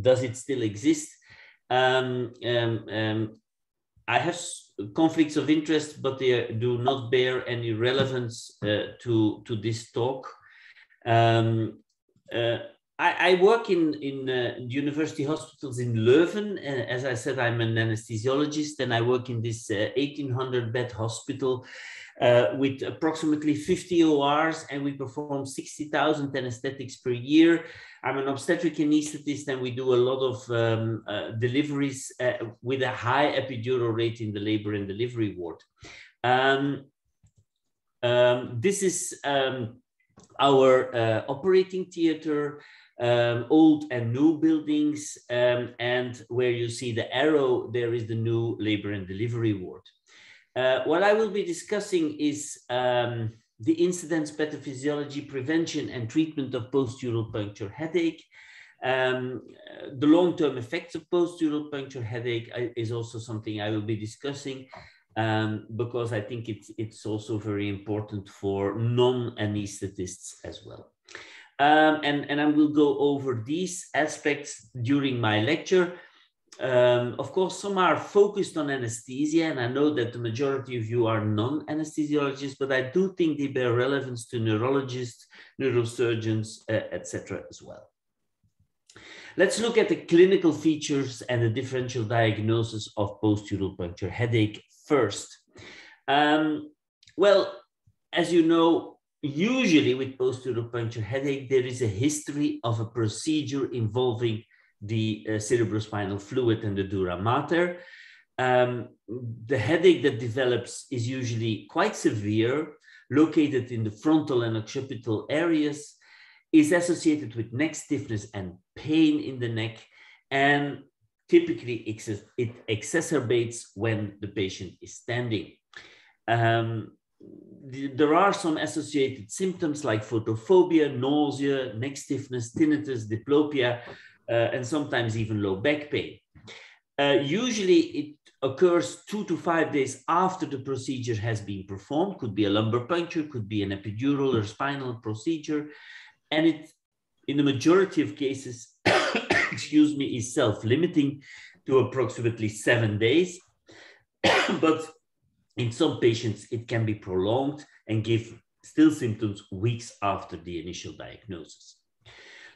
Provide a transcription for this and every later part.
Does it still exist? Um, um, um, I have conflicts of interest, but they do not bear any relevance uh, to, to this talk. Um, uh, I, I, work in, in uh, university hospitals in Leuven. as I said, I'm an anesthesiologist and I work in this 1800 uh, bed hospital uh, with approximately 50 ORs and we perform 60,000 anesthetics per year. I'm an obstetric anesthetist and we do a lot of um, uh, deliveries uh, with a high epidural rate in the labor and delivery ward. Um, um, this is um, our uh, operating theater, um, old and new buildings, um, and where you see the arrow, there is the new labor and delivery ward. Uh, what I will be discussing is um, the incidence pathophysiology prevention and treatment of post-dural puncture headache. Um, the long-term effects of post-dural puncture headache uh, is also something I will be discussing um, because I think it's, it's also very important for non-anesthetists as well. Um, and, and I will go over these aspects during my lecture. Um, of course, some are focused on anesthesia, and I know that the majority of you are non-anesthesiologists, but I do think they bear relevance to neurologists, neurosurgeons, uh, etc. as well. Let's look at the clinical features and the differential diagnosis of post-dural puncture headache first. Um, well, as you know, usually with post-dural puncture headache, there is a history of a procedure involving the uh, cerebrospinal fluid and the dura mater. Um, the headache that develops is usually quite severe, located in the frontal and occipital areas, is associated with neck stiffness and pain in the neck, and typically it exacerbates when the patient is standing. Um, there are some associated symptoms like photophobia, nausea, neck stiffness, tinnitus, diplopia, uh, and sometimes even low back pain. Uh, usually it occurs two to five days after the procedure has been performed, could be a lumbar puncture, could be an epidural or spinal procedure. And it, in the majority of cases, excuse me, is self-limiting to approximately seven days. but in some patients, it can be prolonged and give still symptoms weeks after the initial diagnosis.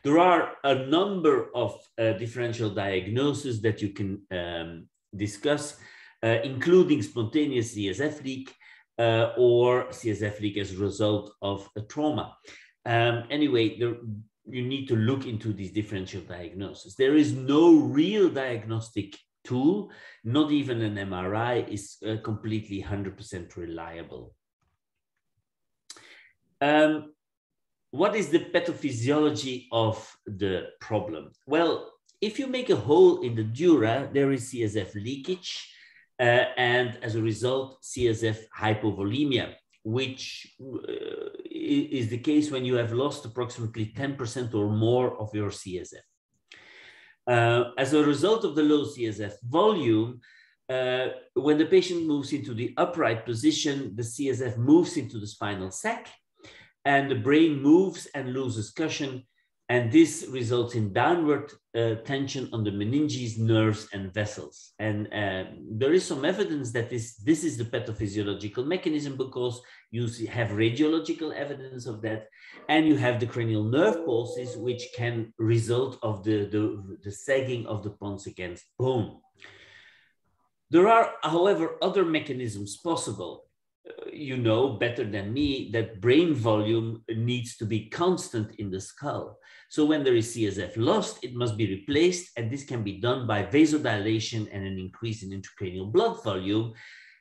There are a number of uh, differential diagnoses that you can um, discuss, uh, including spontaneous CSF leak uh, or CSF leak as a result of a trauma. Um, anyway, there, you need to look into these differential diagnoses. There is no real diagnostic tool, not even an MRI is uh, completely 100% reliable. Um, what is the pathophysiology of the problem? Well, if you make a hole in the dura, there is CSF leakage, uh, and as a result, CSF hypovolemia, which uh, is the case when you have lost approximately 10% or more of your CSF. Uh, as a result of the low CSF volume, uh, when the patient moves into the upright position, the CSF moves into the spinal sac, and the brain moves and loses cushion. And this results in downward uh, tension on the meninges, nerves, and vessels. And uh, there is some evidence that this, this is the pathophysiological mechanism because you have radiological evidence of that. And you have the cranial nerve palsies, which can result of the, the, the sagging of the pons against bone. There are, however, other mechanisms possible you know better than me that brain volume needs to be constant in the skull. So when there is CSF lost, it must be replaced. And this can be done by vasodilation and an increase in intracranial blood volume.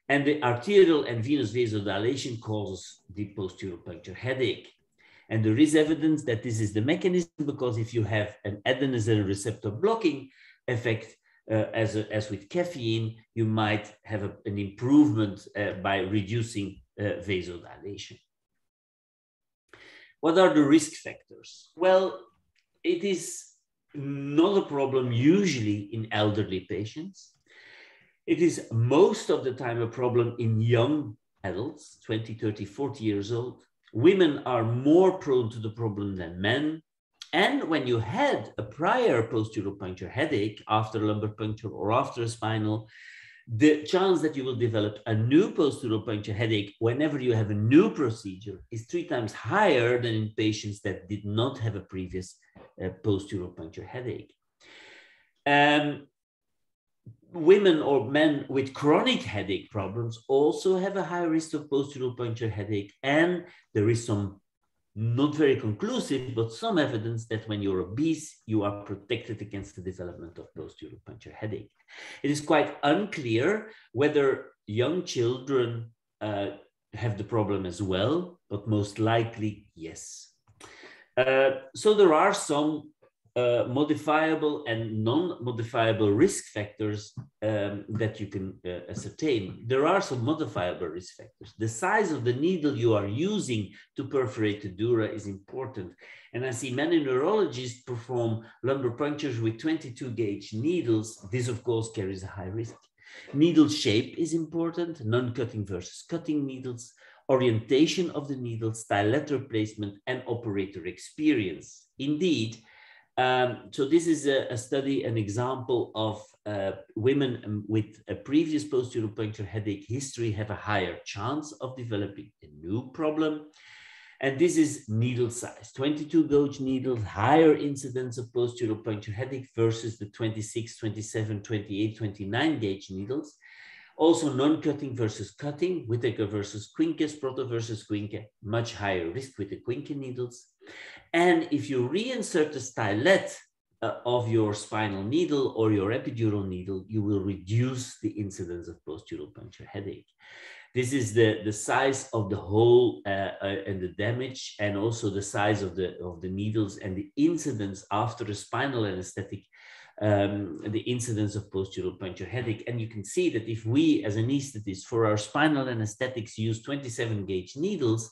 And the arterial and venous vasodilation causes the post-dural puncture headache. And there is evidence that this is the mechanism because if you have an adenosine receptor blocking effect, uh, as, a, as with caffeine, you might have a, an improvement uh, by reducing Uh, vasodilation. What are the risk factors? Well, it is not a problem usually in elderly patients. It is most of the time a problem in young adults, 20, 30, 40 years old. Women are more prone to the problem than men. And when you had a prior post-dural puncture headache after lumbar puncture or after a spinal, the chance that you will develop a new post-dural puncture headache whenever you have a new procedure is three times higher than in patients that did not have a previous uh, post-dural puncture headache. Um, women or men with chronic headache problems also have a high risk of post-dural puncture headache, and there is some not very conclusive, but some evidence that when you're obese, you are protected against the development of post-dural puncture headache. It is quite unclear whether young children uh, have the problem as well, but most likely, yes. Uh, so there are some uh, modifiable and non-modifiable risk factors um, that you can uh, ascertain. There are some modifiable risk factors. The size of the needle you are using to perforate the dura is important. And I see many neurologists perform lumbar punctures with 22 gauge needles. This of course carries a high risk. Needle shape is important, non-cutting versus cutting needles, orientation of the needle, stiletto placement, and operator experience. Indeed, um, so this is a, a, study, an example of uh, women with a previous post-dural puncture headache history have a higher chance of developing a new problem. And this is needle size, 22 gauge needles, higher incidence of post-dural puncture headache versus the 26, 27, 28, 29 gauge needles. Also non-cutting versus cutting, Whitacre versus Quincke, Sprotte versus Quincke, much higher risk with the Quincke needles. And if you reinsert the stylet uh, of your spinal needle or your epidural needle, you will reduce the incidence of post-dural puncture headache. This is the, the size of the hole uh, uh, and the damage, and also the size of the, of the needles and the incidence after a spinal anesthetic, um, the incidence of post-dural puncture headache. And you can see that if we, as anesthetists, for our spinal anesthetics, use 27 gauge needles,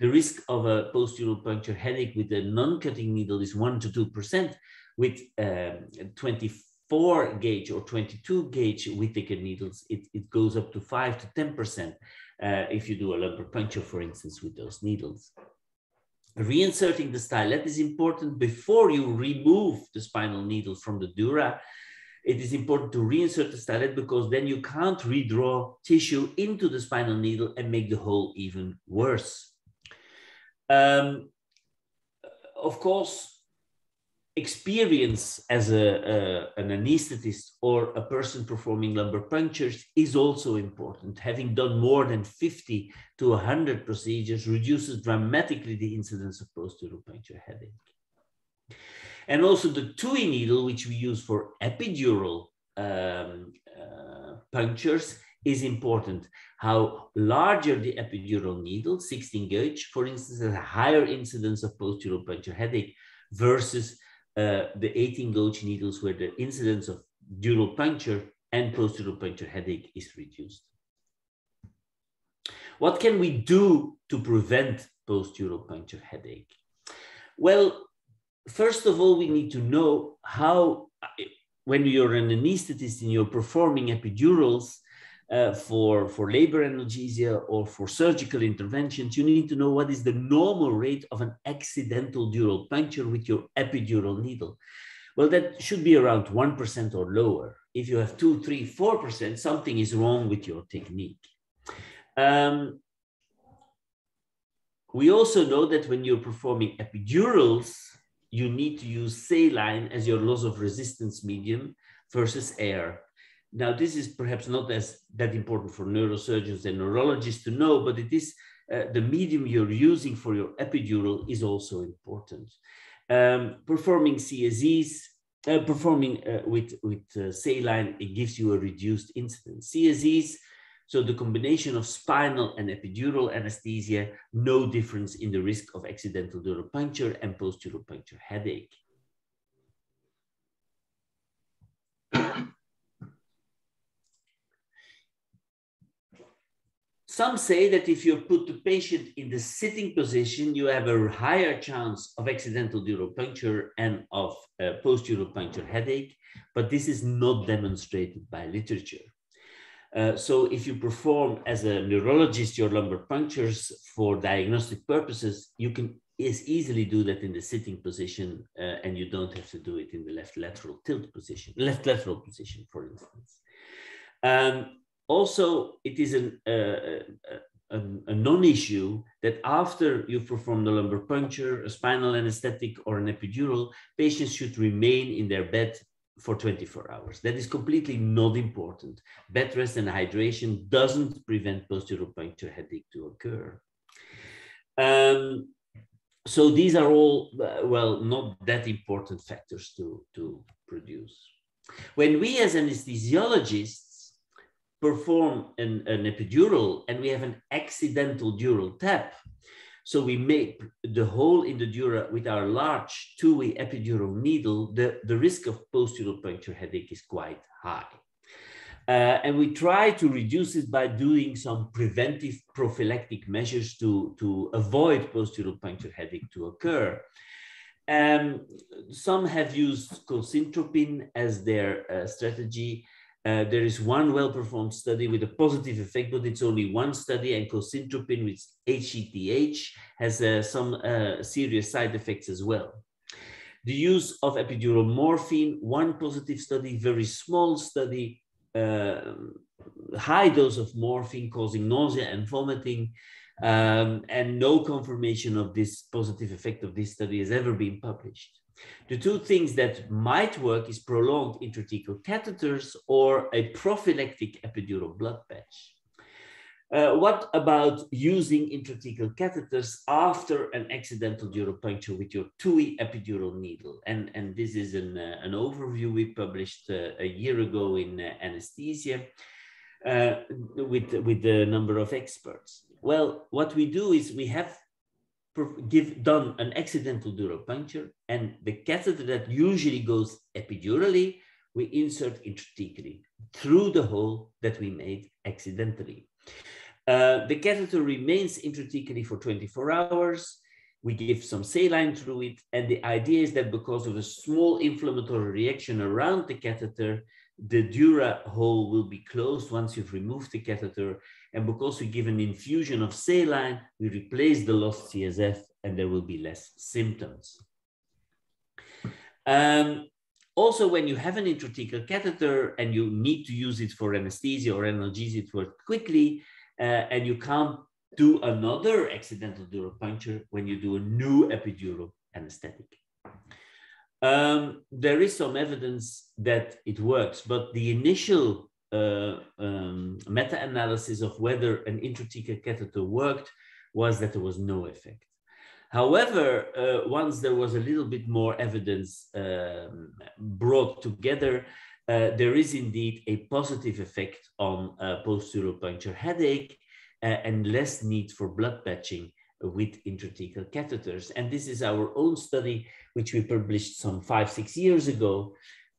the risk of a post-dural puncture headache with a non-cutting needle is 1 to 2%. With um, 24 gauge or 22 gauge Whitacre needles, it, it goes up to 5 to 10% uh, if you do a lumbar puncture, for instance, with those needles. Reinserting the stylet is important before you remove the spinal needle from the dura it is important to reinsert the stylet because then you can't redraw tissue into the spinal needle and make the hole even worse. Um, of course, experience as a, a, an anesthetist or a person performing lumbar punctures is also important. Having done more than 50 to 100 procedures reduces dramatically the incidence of post-dural puncture headache. And also the Tuohy needle, which we use for epidural um, uh, punctures, is important. How larger the epidural needle, 16 gauge, for instance, has a higher incidence of post-dural puncture headache versus uh, the 18 gauge needles where the incidence of dural puncture and post-dural puncture headache is reduced. What can we do to prevent post-dural puncture headache? Well, first of all, we need to know how, when you're an anesthetist and you're performing epidurals, uh, for, for labor analgesia or for surgical interventions, you need to know what is the normal rate of an accidental dural puncture with your epidural needle. Well, that should be around 1% or lower. If you have 2, 3, 4%, something is wrong with your technique. Um, we also know that when you're performing epidurals, you need to use saline as your loss of resistance medium versus air. Now, this is perhaps not as that important for neurosurgeons and neurologists to know, but it is uh, the medium you're using for your epidural is also important. Um, performing CSEs, uh, performing uh, with, with uh, saline, it gives you a reduced incidence. CSEs, so the combination of spinal and epidural anesthesia, no difference in the risk of accidental dural puncture and post-dural puncture headache. Some say that if you put the patient in the sitting position, you have a higher chance of accidental dural puncture and of uh, post-dural puncture headache, but this is not demonstrated by literature. Uh, so if you perform as a neurologist your lumbar punctures for diagnostic purposes, you can is easily do that in the sitting position, uh, and you don't have to do it in the left lateral tilt position, left lateral position, for instance. Um, also, it is an, uh, a, a non-issue that after you've performed a lumbar puncture, a spinal anesthetic, or an epidural, patients should remain in their bed for 24 hours. That is completely not important. Bed rest and hydration doesn't prevent post-dural puncture headache to occur. Um, so these are all, uh, well, not that important factors to, to produce. When we as anesthesiologists perform an, an epidural and we have an accidental dural tap, so we make the hole in the dura with our large Tuohy epidural needle, the, the risk of post-dural puncture headache is quite high. Uh, and we try to reduce it by doing some preventive prophylactic measures to, to avoid post-dural puncture headache to occur. Um, some have used cosyntropin as their uh, strategy. Uh, there is one well-performed study with a positive effect, but it's only one study, and cosyntropin with HGTH has uh, some uh, serious side effects as well. The use of epidural morphine, one positive study, very small study, uh, high dose of morphine causing nausea and vomiting, um, and no confirmation of this positive effect of this study has ever been published. The two things that might work is prolonged intrathecal catheters or a prophylactic epidural blood patch. Uh, what about using intrathecal catheters after an accidental dural puncture with your Tuohy epidural needle? And, and this is an, uh, an overview we published uh, a year ago in uh, anesthesia uh, with, with the number of experts. Well, what we do is we have give done an accidental dural puncture and the catheter that usually goes epidurally, we insert intrathecally through the hole that we made accidentally. Uh, the catheter remains intrathecally for 24 hours. We give some saline through it. And the idea is that because of a small inflammatory reaction around the catheter, the dura hole will be closed once you've removed the catheter. And because we give an infusion of saline, we replace the lost CSF and there will be less symptoms. Um, also, when you have an intrathecal catheter and you need to use it for anesthesia or analgesia to work quickly, uh, and you can't do another accidental dural puncture when you do a new epidural anesthetic. Um, there is some evidence that it works, but the initial uh, um, meta-analysis of whether an intrathecal catheter worked was that there was no effect. However, uh, once there was a little bit more evidence um, brought together, uh, there is indeed a positive effect on uh, post-dural puncture headache uh, and less need for blood patching with intrathecal catheters. And this is our own study, which we published some five, six years ago,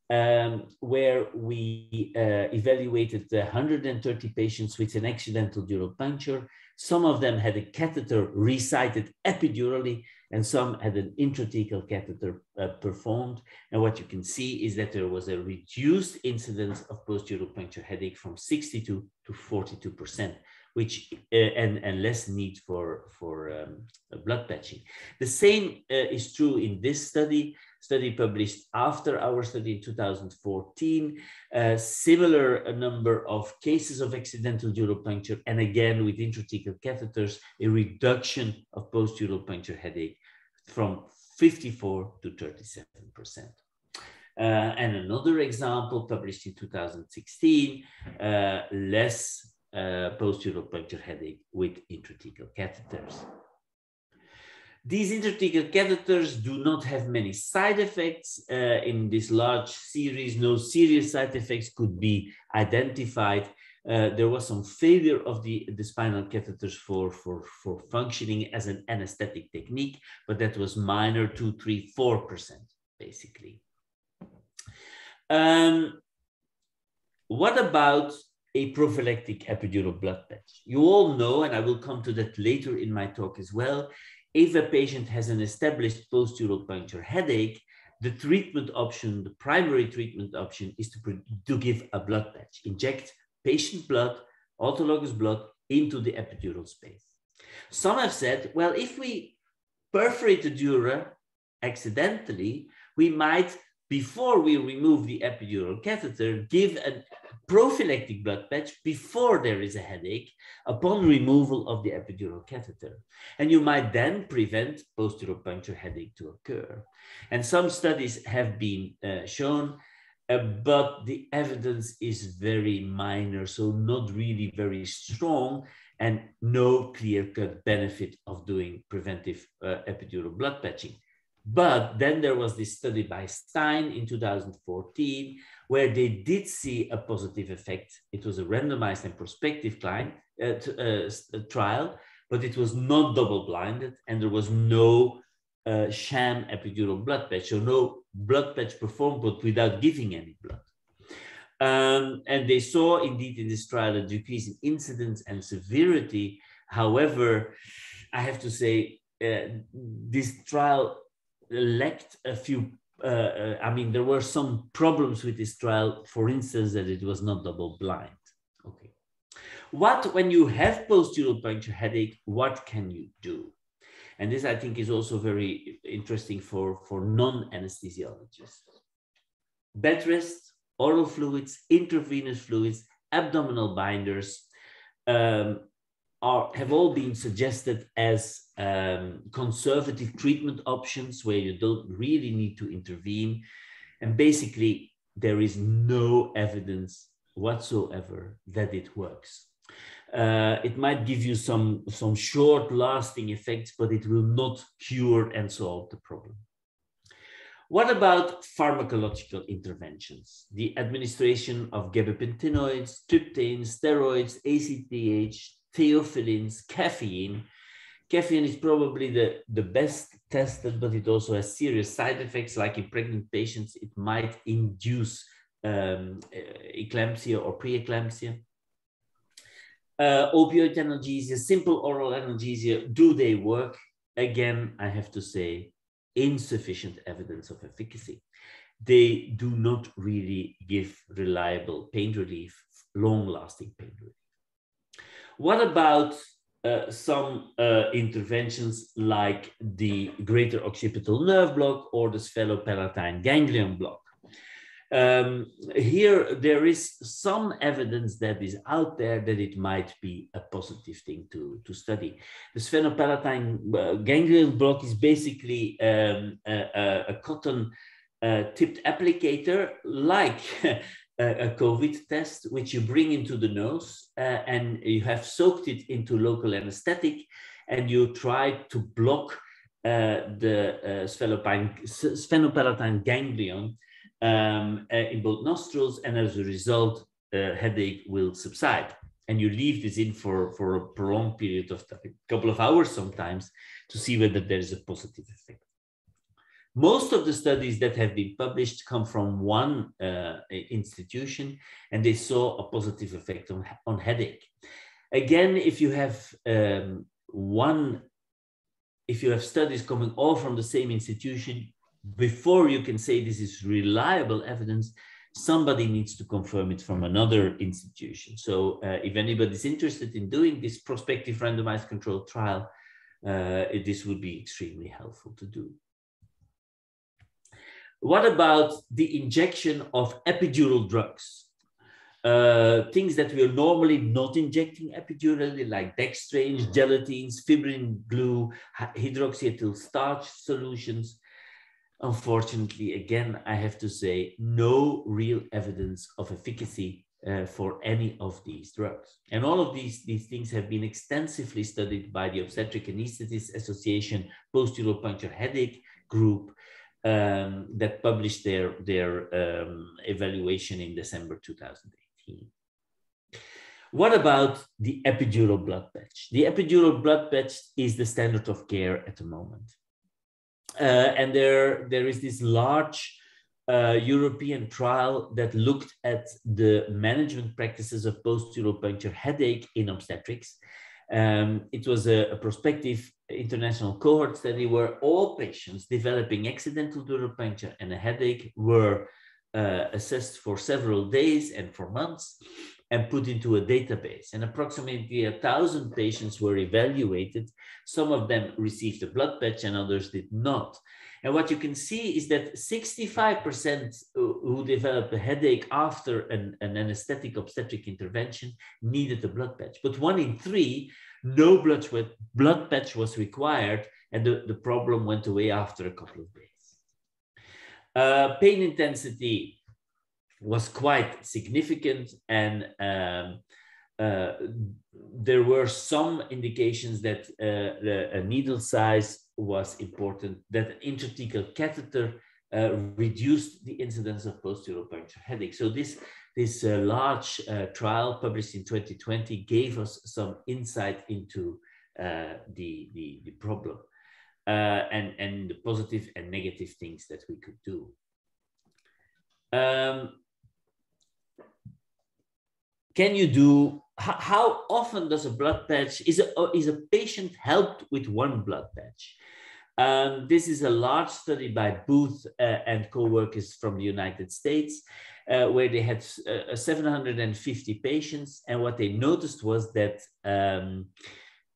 um, where we uh, evaluated 130 patients with an accidental dural puncture. Some of them had a catheter recited epidurally, and some had an intrathecal catheter uh, performed. And what you can see is that there was a reduced incidence of post-dural puncture headache from 62 to 42 percent which uh, and and less need for for um, blood patching. The same uh, is true in this study. Study published after our study in 2014. Uh, similar number of cases of accidental dural puncture, and again with intrathecal catheters, a reduction of post-dural puncture headache from 54 to 37 percent. Uh, and another example published in 2016, uh, less uh, post-dural puncture headache with intrathecal catheters. These intrathecal catheters do not have many side effects. Uh, in this large series, no serious side effects could be identified. Uh, there was some failure of the, the spinal catheters for, for, for functioning as an anesthetic technique, but that was minor, 2, 3, 4%, basically. Um, what about a prophylactic epidural blood patch. You all know, and I will come to that later in my talk as well, if a patient has an established post-dural puncture headache, the treatment option, the primary treatment option is to, to give a blood patch, inject patient blood, autologous blood into the epidural space. Some have said, well, if we perforate the dura accidentally, we might, before we remove the epidural catheter, give a prophylactic blood patch before there is a headache upon removal of the epidural catheter. And you might then prevent puncture headache to occur. And some studies have been uh, shown uh, but the evidence is very minor, so not really very strong, and no clear-cut benefit of doing preventive uh, epidural blood patching. But then there was this study by Stein in 2014, where they did see a positive effect. It was a randomized and prospective client, uh, uh, trial, but it was not double-blinded, and there was no uh, sham epidural blood patch, so no blood patch performed, but without giving any blood. Um, and they saw indeed in this trial a decrease in incidence and severity. However, I have to say, uh, this trial lacked a few. Uh, uh, I mean, there were some problems with this trial. For instance, that it was not double blind. Okay. What when you have post-dural puncture headache? What can you do? And this, I think, is also very interesting for, for non-anesthesiologists. Bed rest, oral fluids, intravenous fluids, abdominal binders um, are, have all been suggested as um, conservative treatment options where you don't really need to intervene. And basically, there is no evidence whatsoever that it works. Uh, it might give you some, some short lasting effects, but it will not cure and solve the problem. What about pharmacological interventions? The administration of gabapentinoids, triptans, steroids, ACTH, theophylline, caffeine. Caffeine is probably the, the best tested, but it also has serious side effects, like in pregnant patients, it might induce um, eclampsia or preeclampsia. Uh, opioid analgesia, simple oral analgesia, do they work? Again, I have to say, insufficient evidence of efficacy. They do not really give reliable pain relief, long lasting pain relief. What about uh, some uh, interventions like the greater occipital nerve block or the sphenopalatine ganglion block? Um, here, there is some evidence that is out there that it might be a positive thing to, to study. The sphenopalatine uh, ganglion block is basically um, a, a, cotton uh, tipped applicator like a, a, COVID test, which you bring into the nose uh, and you have soaked it into local anesthetic and you try to block uh, the uh, sphenopalatine ganglion um, uh, in both nostrils, and as a result, uh, headache will subside. And you leave this in for, for a prolonged period of time, a couple of hours sometimes, to see whether there is a positive effect. Most of the studies that have been published come from one uh, institution, and they saw a positive effect on, on headache. Again, if you have um, one, if you have studies coming all from the same institution, before you can say this is reliable evidence, somebody needs to confirm it from another institution. So uh, if anybody's interested in doing this prospective randomized controlled trial, uh, this would be extremely helpful to do. What about the injection of epidural drugs? Uh, things that we are normally not injecting epidurally, like dextranes, gelatines, fibrin glue, hydroxyethyl starch solutions, unfortunately, again, I have to say, no real evidence of efficacy uh, for any of these drugs. And all of these, these things have been extensively studied by the Obstetric Anesthetists Association Post-Dural Puncture Headache Group um, that published their, their um, evaluation in December 2018. What about the epidural blood patch? The epidural blood patch is the standard of care at the moment. Uh, and there, there is this large uh, European trial that looked at the management practices of post-dural puncture headache in obstetrics. Um, it was a, a, prospective international cohort study where all patients developing accidental dural puncture and a headache were uh, assessed for several days and for months. and put into a database. And approximately a thousand patients were evaluated. Some of them received a blood patch and others did not. And what you can see is that 65% who developed a headache after an, an anesthetic obstetric intervention needed a blood patch. But one in three, no blood, blood patch was required, and the, the problem went away after a couple of days. Uh, pain intensity was quite significant, and um, uh, there were some indications that uh, a needle size was important, that an intrathecal catheter uh, reduced the incidence of post-dural puncture headache. So this, this uh, large uh, trial published in 2020 gave us some insight into uh, the, the, the, problem uh, and, and the positive and negative things that we could do. Um, can you do how often does a blood patch is a is a patient helped with one blood patch um, this is a large study by Booth uh, and co-workers from the United States, uh, where they had uh, 750 patients. And what they noticed was that um,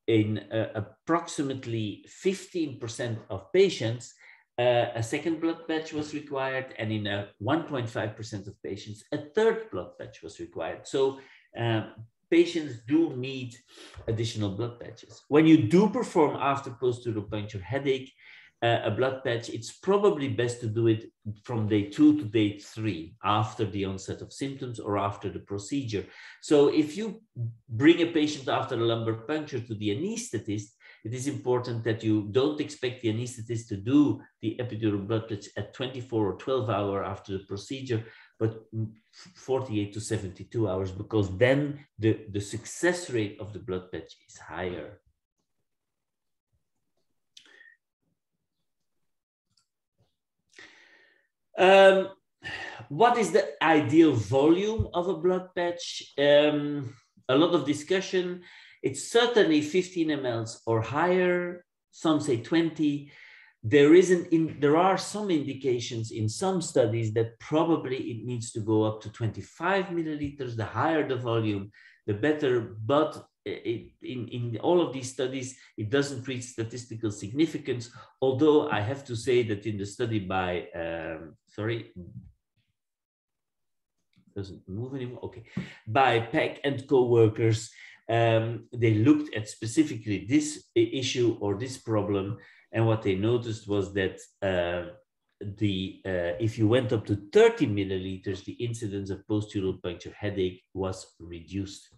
in uh, approximately 15% of patients, uh, a second blood patch was required, and in 1.5% of patients, a third blood patch was required. So um, patients do need additional blood patches. When you do perform after post-dural puncture headache, uh, a blood patch, it's probably best to do it from day two to day three after the onset of symptoms or after the procedure. So if you bring a patient after a lumbar puncture to the anesthetist, it is important that you don't expect the anesthetist to do the epidural blood patch at 24 or 12 hour after the procedure, but 48 to 72 hours because then the, the success rate of the blood patch is higher. Um, what is the ideal volume of a blood patch? Um, a lot of discussion. It's certainly 15 mLs or higher. Some say 20 there isn't in there are some indications in some studies that probably it needs to go up to 25 milliliters the higher the volume the better but it, in, in all of these studies it doesn't reach statistical significance although i have to say that in the study by um, sorry doesn't move anymore? Okay. By Paech and co-workers um, they looked at specifically this issue or this problem and what they noticed was that uh, the uh, if you went up to 30 milliliters, the incidence of post-dural puncture headache was reduced.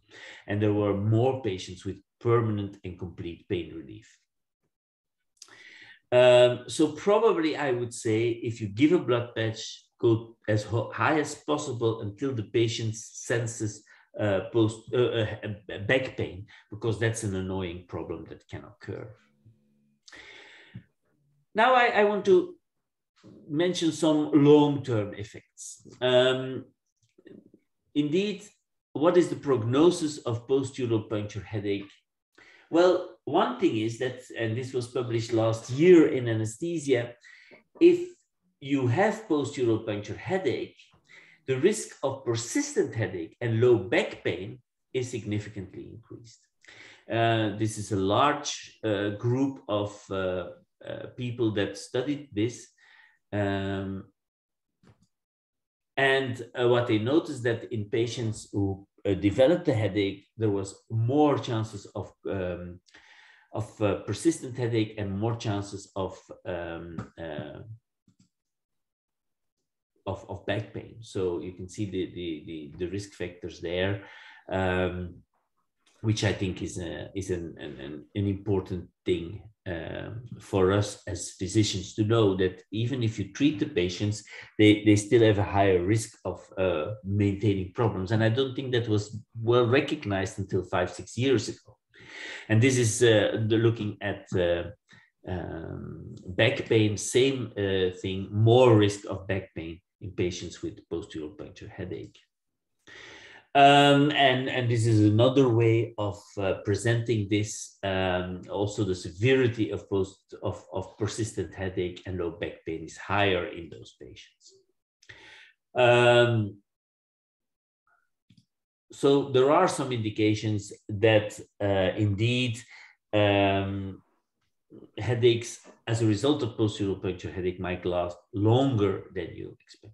And there were more patients with permanent and complete pain relief. Um, so probably I would say if you give a blood patch, go as high as possible until the patient senses uh, post uh, uh, back pain, because that's an annoying problem that can occur. Now I, I want to mention some long-term effects. Um, indeed, what is the prognosis of post-dural puncture headache? Well, one thing is that, and this was published last year in anesthesia, if you have post-dural puncture headache, the risk of persistent headache and low back pain is significantly increased. Uh, this is a large uh, group of uh, uh, people that studied this. Um, and uh, what they noticed that in patients who uh, developed a headache, there was more chances of um, of uh, persistent headache and more chances of um, uh, of, of back pain. So you can see the the the, the risk factors there, um, which I think is a, is an, an, an important thing um, for us as physicians to know that even if you treat the patients, they, they still have a higher risk of uh, maintaining problems. And I don't think that was well recognized until five, six years ago. And this is uh, the looking at uh, um, back pain, same uh, thing, more risk of back pain in patients with post-dural puncture headache. Um, and, and this is another way of uh, presenting this, um, also the severity of, post, of, of persistent headache and low back pain is higher in those patients. Um, so there are some indications that uh, indeed um, headaches as a result of post-dural puncture headache might last longer than you expect.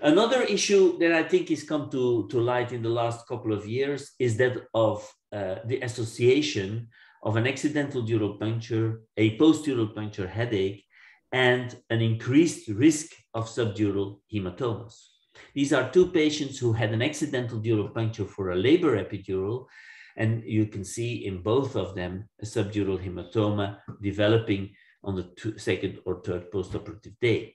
Another issue that I think has come to, to light in the last couple of years is that of uh, the association of an accidental dural puncture, a post-dural puncture headache, and an increased risk of subdural hematomas. These are two patients who had an accidental dural puncture for a labor epidural, and you can see in both of them a subdural hematoma developing on the two, second or third postoperative day.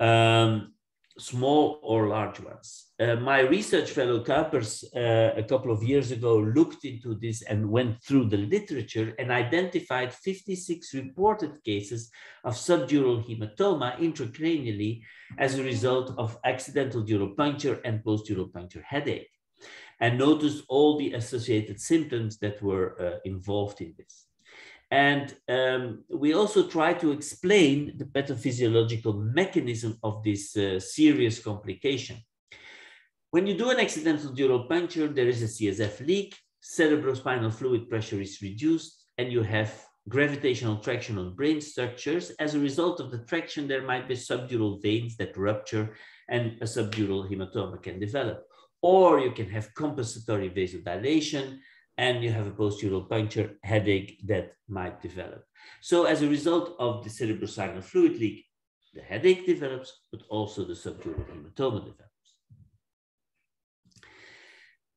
Um, small or large ones. Uh, my research fellow Cuypers uh, a couple of years ago looked into this and went through the literature and identified 56 reported cases of subdural hematoma intracranially as a result of accidental dural puncture and post-dural puncture headache and noticed all the associated symptoms that were uh, involved in this. And um, we also try to explain the pathophysiological mechanism of this uh, serious complication. When you do an accidental dural puncture, there is a CSF leak, cerebrospinal fluid pressure is reduced, and you have gravitational traction on brain structures. As a result of the traction, there might be subdural veins that rupture and a subdural hematoma can develop. Or you can have compensatory vasodilation and you have a post-dural puncture headache that might develop. So as a result of the cerebrospinal fluid leak, the headache develops, but also the subdural hematoma develops.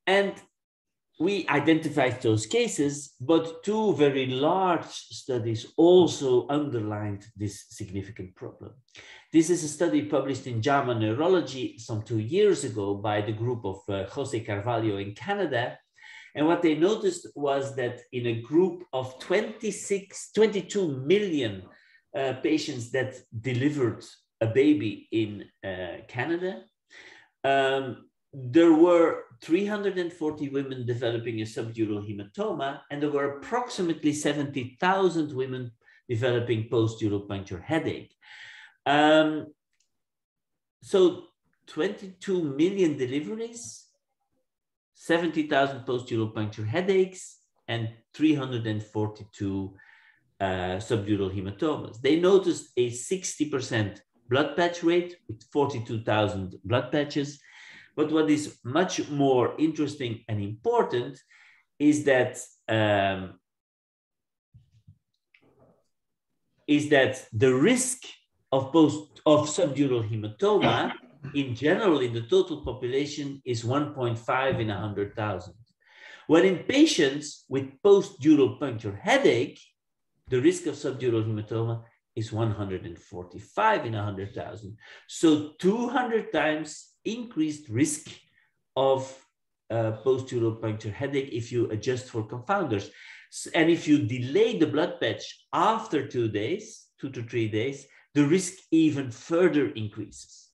And we identified those cases, but two very large studies also underlined this significant problem. This is a study published in JAMA Neurology some two years ago by the group of uh, Jose Carvalho in Canada, and what they noticed was that in a group of 26, 22 million uh, patients that delivered a baby in uh, Canada, um, there were 340 women developing a subdural hematoma, and there were approximately 70,000 women developing post-dural puncture headache. Um, so 22 million deliveries 70,000 post-dural puncture headaches, and 342 uh, subdural hematomas. They noticed a 60% blood patch rate with 42,000 blood patches. But what is much more interesting and important is that um, is that the risk of post of subdural hematoma in general in the total population is 1.5 in 100,000. When in patients with post-dural puncture headache, the risk of subdural hematoma is 145 in 100,000. So 200 times increased risk of uh, post-dural puncture headache if you adjust for confounders. And if you delay the blood patch after two days, two to three days, the risk even further increases.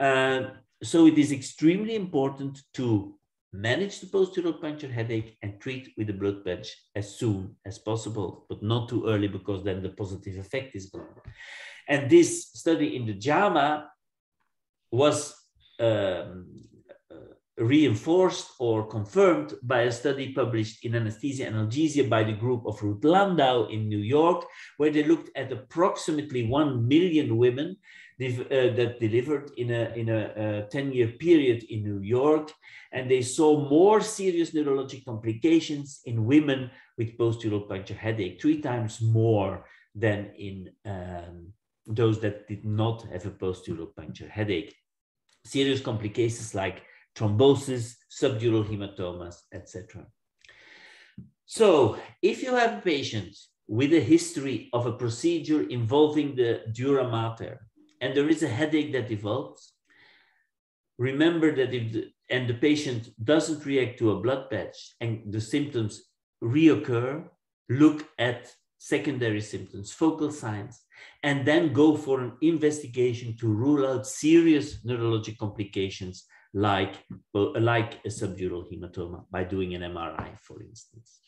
Uh, so it is extremely important to manage the post-dural puncture headache and treat with the blood patch as soon as possible, but not too early because then the positive effect is gone. And this study in the JAMA was um, reinforced or confirmed by a study published in Anesthesia and Analgesia by the group of Ruth Landau in New York, where they looked at approximately 1 million women uh, that delivered in a, in a 10 year period in New York. And they saw more serious neurologic complications in women with post-dural puncture headache, three times more than in um, those that did not have a post-dural puncture headache. Serious complications like thrombosis, subdural hematomas, etc. So if you have a patient with a history of a procedure involving the dura mater, and there is a headache that develops, remember that if the, and the patient doesn't react to a blood patch and the symptoms reoccur, look at secondary symptoms, focal signs, and then go for an investigation to rule out serious neurologic complications like, like a subdural hematoma by doing an MRI, for instance.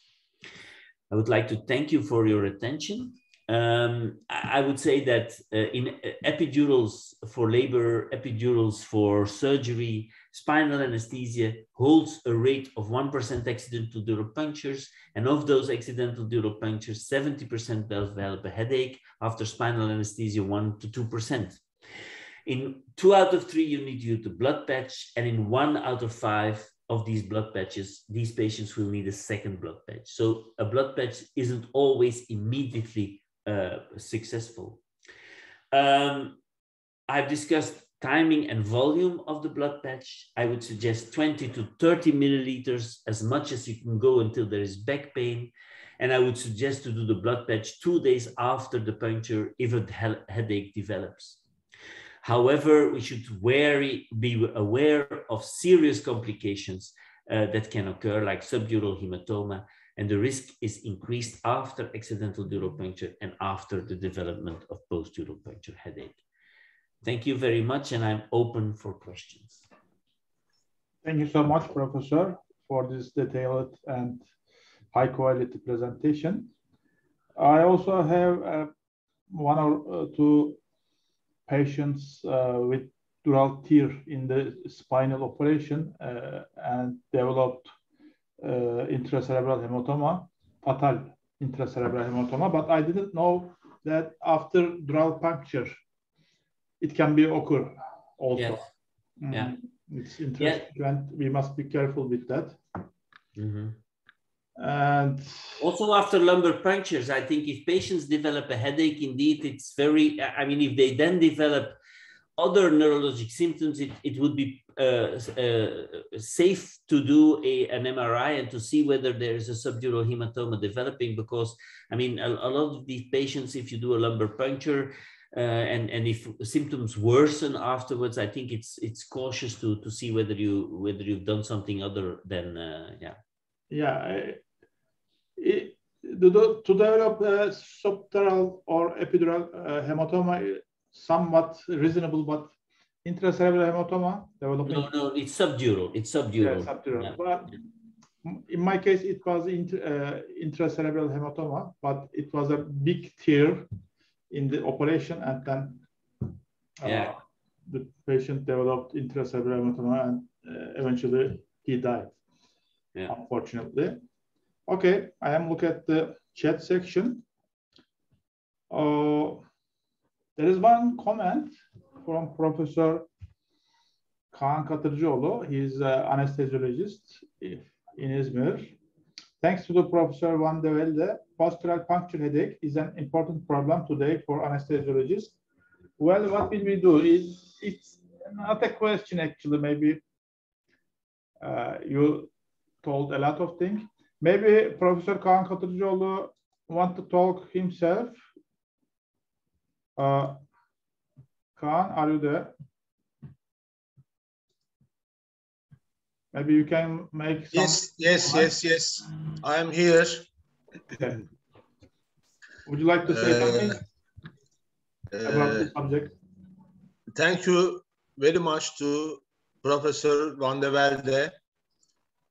I would like to thank you for your attention Um, I would say that uh, in epidurals for labor, epidurals for surgery, spinal anesthesia holds a rate of 1% accidental dural punctures. And of those accidental dural punctures, 70% develop a headache after spinal anesthesia, 1 to 2%. In two out of three, you need to the blood patch. And in one out of five, of these blood patches, these patients will need a second blood patch. So a blood patch isn't always immediately uh, successful. Um, I've discussed timing and volume of the blood patch. I would suggest 20 to 30 milliliters, as much as you can go until there is back pain. And I would suggest to do the blood patch two days after the puncture if a headache develops. However, we should wary, be aware of serious complications uh, that can occur like subdural hematoma, and the risk is increased after accidental dural puncture and after the development of post-dural puncture headache. Thank you very much, and I'm open for questions. Thank you so much, Professor, for this detailed and high quality presentation. I also have uh, one or uh, two patients uh, with dural tear in the spinal operation uh, and developed uh, intracerebral hematoma, fatal intracerebral hematoma, but I didn't know that after dural puncture, it can be occur also. Yes. Mm, yeah. It's interesting yeah. and we must be careful with that. Mm -hmm. And also after lumbar punctures, I think if patients develop a headache, indeed, it's very, I mean, if they then develop other neurologic symptoms, it, it would be uh, uh, safe to do a, an MRI and to see whether there is a subdural hematoma developing because, I mean, a, a lot of these patients, if you do a lumbar puncture, uh, and and if symptoms worsen afterwards, I think it's it's cautious to to see whether you whether you've done something other than uh, yeah. Yeah, it, to develop a subdural or epidural uh, hematoma somewhat reasonable, but intracerebral hematoma developing. No, no, it's subdural. It's subdural. Yeah, subdural. Yeah. But in my case, it was inter, uh, intracerebral hematoma, but it was a big tear in the operation, and then uh, yeah. the patient developed intracerebral hematoma, and uh, eventually he died. Yeah. Unfortunately. Okay, I am looking at the chat section. Uh, there is one comment from Professor Kaan Katırcıoğlu. He's an anesthesiologist in Izmir. Thanks to the Professor Van de Velde, post-dural puncture headache is an important problem today for anesthesiologists. Well, what will we do? Is it's not a question actually. Maybe uh, you told a lot of things. Maybe Professor Kaan Katırcıoğlu want to talk himself. Uh, Kaan, are you there? Maybe you can make some... Yes, yes, yes, yes. I am here. Okay. Would you like to say uh, something uh, about the subject? Thank you very much to Professor Van de Velde.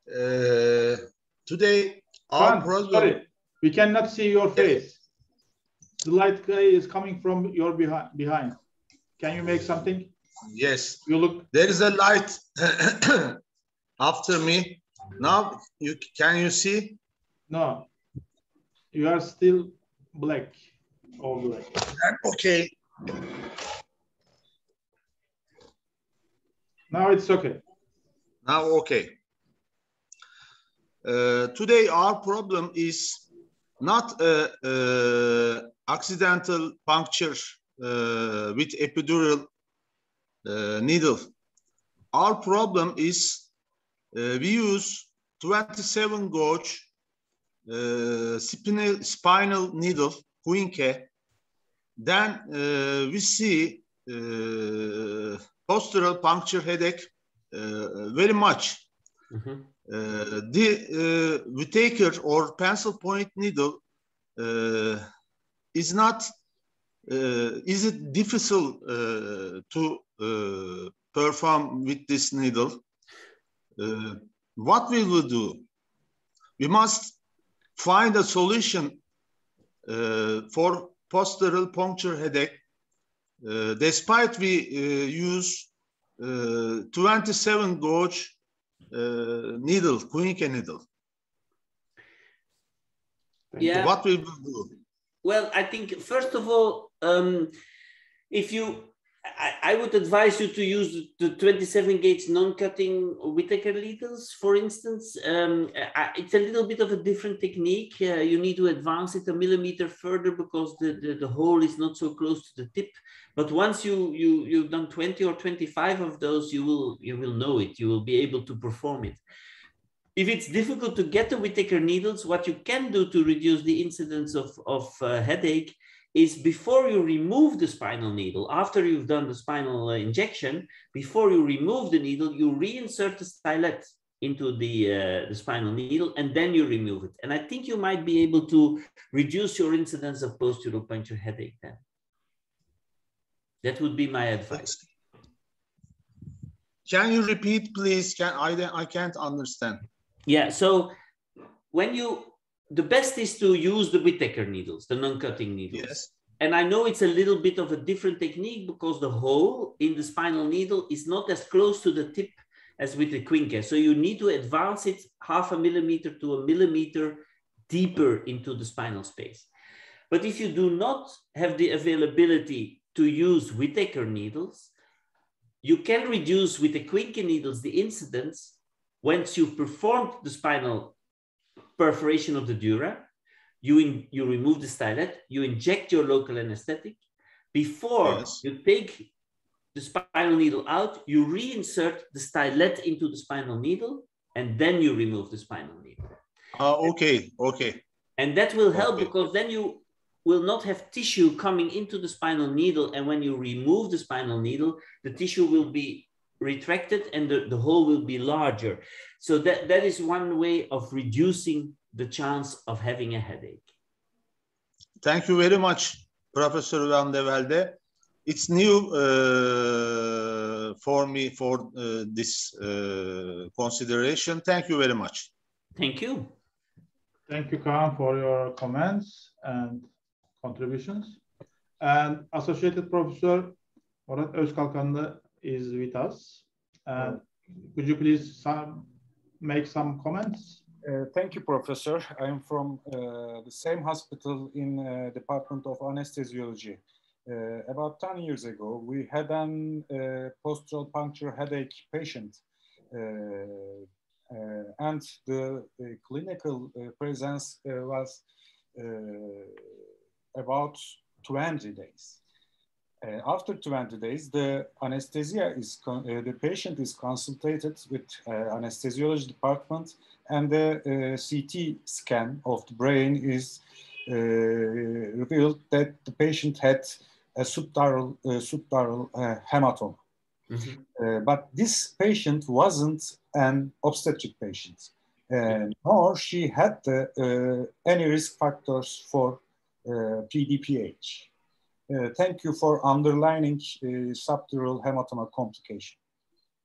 Uh, today, our problem... Sorry, we cannot see your face. The light is coming from your behind. behind. Can you make something? Yes. You look. There is a light after me. Now you can you see? No. You are still black. All black. Okay. Now it's okay. Now okay. Uh, today our problem is not a, a accidental puncture uh, with epidural uh, needle. Our problem is uh, we use 27 gauge spinal, spinal needle, Quincke. Then we see post-dural puncture headache very much. Mm -hmm. The uh, Whitacre or pencil point needle uh, is not is it difficult to perform with this needle? what we will do? We must find a solution for post-dural puncture headache, despite we use uh, 27 gauge needle, Quincke needle. Yeah. What we will do? Well, I think first of all, um, if you, I, would advise you to use the 27 gauge non-cutting Whitacre needles, for instance. Um, I, it's a little bit of a different technique. Uh, you need to advance it a millimeter further because the, the, the hole is not so close to the tip. But once you you you've done 20 or 25 of those, you will you will know it. You will be able to perform it. If it's difficult to get the Whitacre needles, what you can do to reduce the incidence of, of uh, headache is before you remove the spinal needle, after you've done the spinal uh, injection, before you remove the needle, you reinsert the stylet into the, uh, the spinal needle and then you remove it. And I think you might be able to reduce your incidence of post-dural puncture headache then. That would be my advice. Can you repeat, please? Can I? I can't understand. Yeah. So when you, the best is to use the Whitacre needles, the non-cutting needles. Yes. And I know it's a little bit of a different technique because the hole in the spinal needle is not as close to the tip as with the Quincke. So you need to advance it half a millimeter to a millimeter deeper into the spinal space. But if you do not have the availability to use Whitacre needles, you can reduce with the Quincke needles the incidence once you've performed the spinal perforation of the dura, you, in, you remove the stylet, you inject your local anesthetic. Before yes. you take the spinal needle out, you reinsert the stylet into the spinal needle, and then you remove the spinal needle. Uh, okay, okay. And that will help okay. because then you will not have tissue coming into the spinal needle. And when you remove the spinal needle, the tissue will be retracted and the, the hole will be larger. So that, that is one way of reducing the chance of having a headache. Thank you very much, Professor Van de Velde. It's new uh, for me for uh, this uh, consideration. Thank you very much. Thank you. Thank you, Kaan, for your comments and contributions. And Associated Professor Murat Özkalkanlı is with us. And could you please some, make some comments? Uh, thank you, Professor. I am from uh, the same hospital in uh, Department of Anesthesiology. Uh, about 10 years ago, we had an uh, post-dural puncture headache patient. Uh, and the clinical presence was about 20 days. Uh, after 20 days, the anesthesia is, uh, the patient is consulted with uh, anesthesiology department and the uh, CT scan of the brain is uh, revealed that the patient had a subdural, uh, subdural hematoma. Mm -hmm. but this patient wasn't an obstetric patient, nor she had any risk factors for uh, PDPH. Uh, thank you for underlining uh, subdural hematoma complication.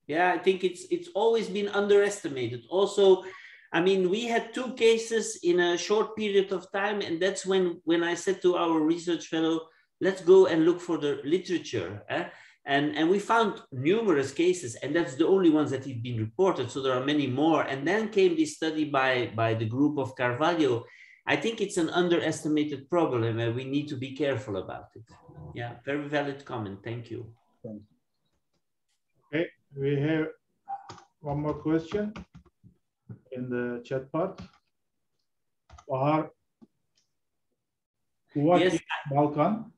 Yeah, I think it's it's always been underestimated. Also, I mean, we had two cases in a short period of time, and that's when when I said to our research fellow, let's go and look for the literature. Eh? And, and we found numerous cases, and that's the only ones that have been reported. So there are many more. And then came this study by, by the group of Carvalho, I think it's an underestimated problem and we need to be careful about it. Yeah, very valid comment. Thank you. Okay, we have one more question in the chat part. Bahar yes. Balkan.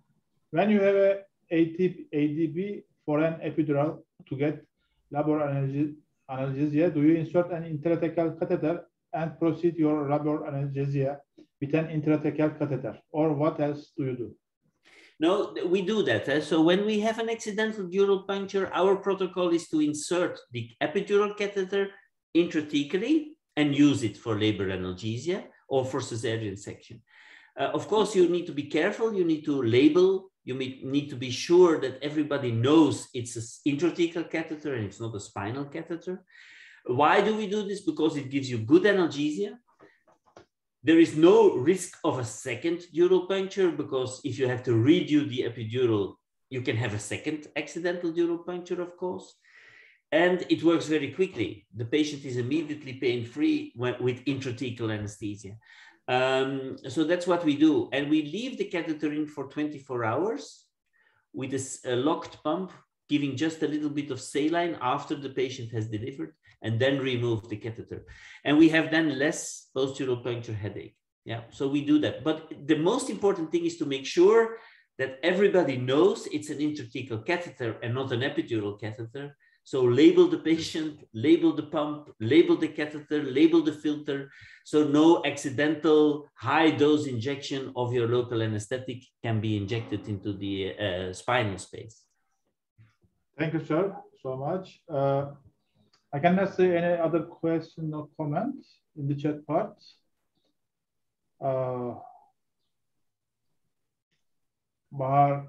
When you have a ATP, ADP for an epidural to get labor analgesia, do you insert an intrathecal catheter and proceed your labor analgesia with an intrathecal catheter? Or what else do you do? No, we do that. Eh? So when we have an accidental dural puncture, our protocol is to insert the epidural catheter intrathecally and use it for labor analgesia or for cesarean section. Uh, of course, you need to be careful. You need to label. You need to be sure that everybody knows it's an intrathecal catheter and it's not a spinal catheter. Why do we do this? Because it gives you good analgesia There is no risk of a second dural puncture because if you have to redo the epidural, you can have a second accidental dural puncture, of course. And it works very quickly. The patient is immediately pain-free with intrathecal anesthesia. Um, so that's what we do. And we leave the catheter in for 24 hours with a, a, locked pump, giving just a little bit of saline after the patient has delivered, and then remove the catheter. And we have then less post-dural puncture headache. Yeah, so we do that. But the most important thing is to make sure that everybody knows it's an intrathecal catheter and not an epidural catheter. So label the patient, label the pump, label the catheter, label the filter. So no accidental high dose injection of your local anesthetic can be injected into the uh, spinal space. Thank you, sir, so much. Uh, I cannot see any other question or comment in the chat part. Uh, Bahar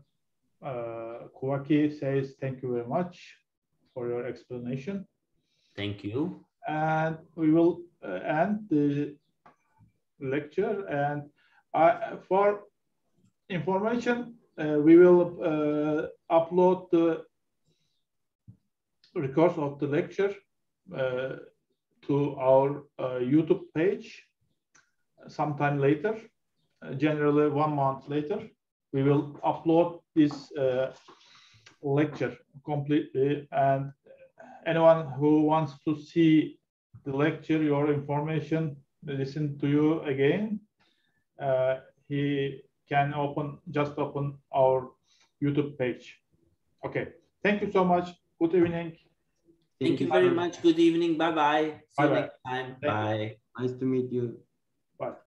uh, Kouaki says, thank you very much for your explanation. Thank you. And we will uh, end the lecture. And I, for information, uh, we will uh, upload the records of the lecture uh, to our uh, YouTube page sometime later, uh, generally one month later we will upload this uh, lecture completely and anyone who wants to see the lecture, your information, listen to you again, uh, he can open, just open our YouTube page. Okay, thank you so much. Good evening. Thank you very much. Good evening. Bye-bye. See Bye -bye. you next time. Thank Bye. Nice to meet you. Bye.